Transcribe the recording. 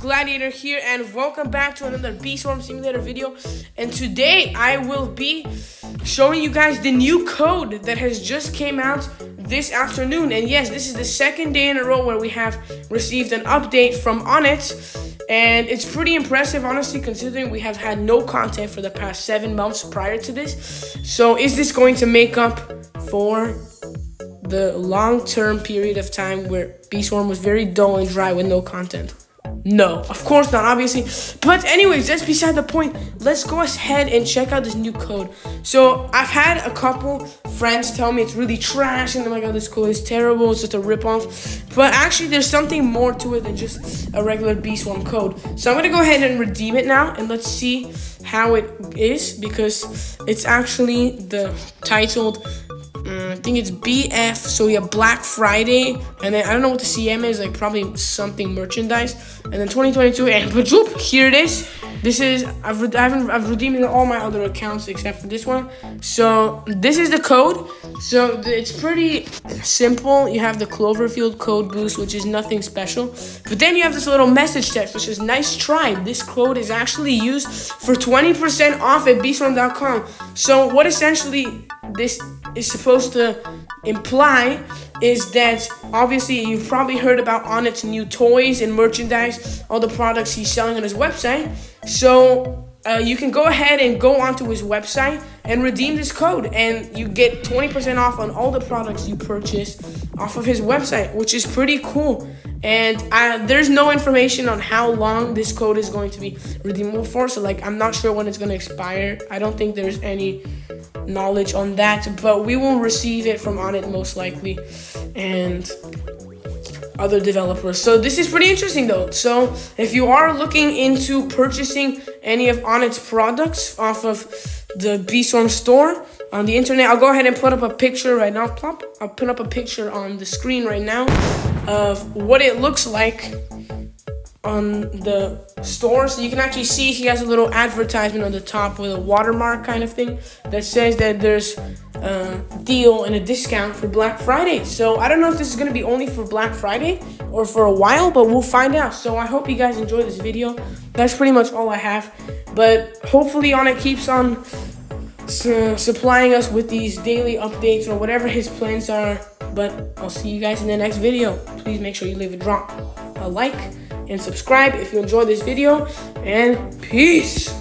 Gladiator here, and welcome back to another Bee Swarm Simulator video. And today I will be showing you guys the new code that has just came out this afternoon. And yes, this is the second day in a row where we have received an update from Onett. And it's pretty impressive, honestly, considering we have had no content for the past seven months prior to this. So is this going to make up for the long-term period of time where Bee Swarm was very dull and dry with no content? No, of course not, obviously. But anyways, that's beside the point. Let's go ahead and check out this new code. So I've had a couple friends tell me it's really trash and oh my god, this code is terrible, it's just a ripoff. But actually there's something more to it than just a regular Bee Swarm code. So I'm gonna go ahead and redeem it now and let's see how it is because it's actually the titled uh, I think it's BF. So have Black Friday, and then I don't know what the CM is, like probably something merchandise. And then 2022, and Pajoop, here it is. This is I've I haven't I've redeemed all my other accounts except for this one. So this is the code. So it's pretty simple. You have the Cloverfield code boost, which is nothing special. But then you have this little message text, which is nice try. This code is actually used for 20% off at beeswarm.com. So what essentially this is supposed to imply is that obviously you've probably heard about Onett's new toys and merchandise, all the products he's selling on his website. So uh, you can go ahead and go onto his website and redeem this code, and you get 20% off on all the products you purchase off of his website, which is pretty cool. And I, there's no information on how long this code is going to be redeemable for. So, like, I'm not sure when it's going to expire. I don't think there's any knowledge on that, but we will receive it from Onett most likely. And other developers. So this is pretty interesting though. So if you are looking into purchasing any of Onett's products off of the Bee Swarm store on the internet, I'll go ahead and put up a picture right now. Plop. I'll put up a picture on the screen right now of what it looks like on the store so you can actually see he has a little advertisement on the top with a watermark kind of thing that says that there's a deal and a discount for Black Friday. So I don't know if this is going to be only for Black Friday or for a while, but we'll find out. So I hope you guys enjoy this video. That's pretty much all I have. But hopefully Onett keeps on su supplying us with these daily updates or whatever his plans are. But I'll see you guys in the next video. Please make sure you leave a drop, a like, and subscribe if you enjoyed this video. And peace.